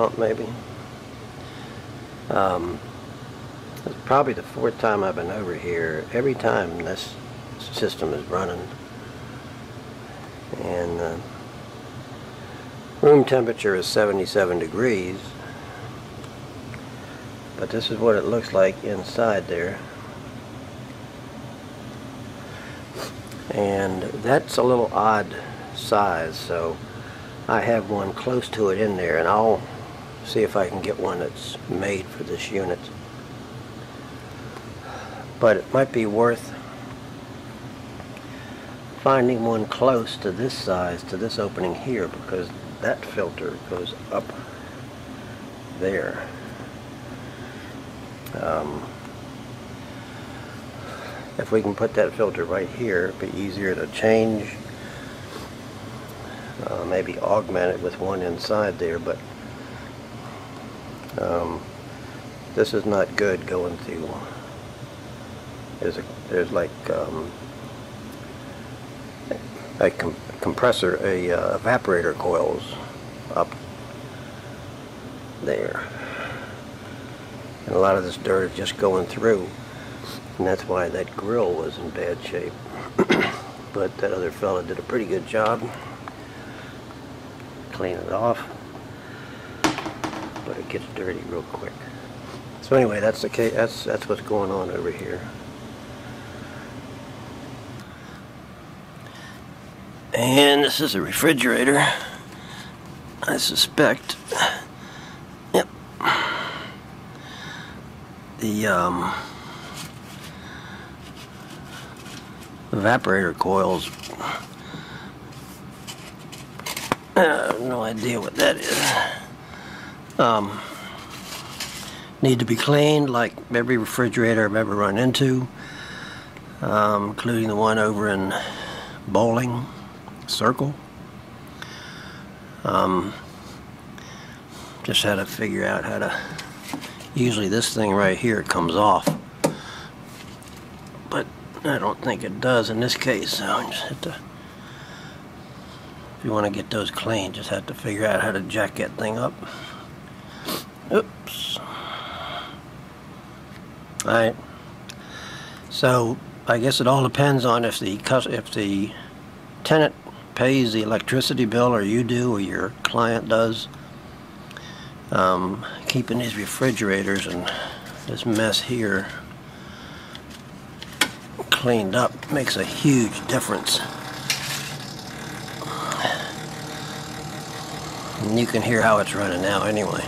pump maybe. Um, it's probably the fourth time I've been over here. Every time this system is running. And uh, room temperature is 77 degrees. But this is what it looks like inside there. And that's a little odd size, so I have one close to it in there, and I'll see if I can get one that's made for this unit. But it might be worth finding one close to this size, to this opening here, because that filter goes up there. Um, if we can put that filter right here, it'd be easier to change. Uh, maybe augment it with one inside there, but um, this is not good going through. There's a there's like um, a com compressor, a uh, evaporator coils up there, and a lot of this dirt is just going through. And that's why that grill was in bad shape. but that other fella did a pretty good job. Clean it off. But it gets dirty real quick. So anyway, that's the case. That's that's what's going on over here. And this is a refrigerator. I suspect. Yep. The um evaporator coils. I have no idea what that is. Um, need to be cleaned like every refrigerator I've ever run into, um, including the one over in Bowling Circle. Um, just had to figure out how to. Usually, this thing right here comes off, but I don't think it does in this case, so I just have to, if you want to get those clean, just have to figure out how to jack that thing up. Oops. Alright. So, I guess it all depends on if the if the tenant pays the electricity bill or you do or your client does. Um, keeping these refrigerators and this mess here cleaned up makes a huge difference. And you can hear how it's running now anyway.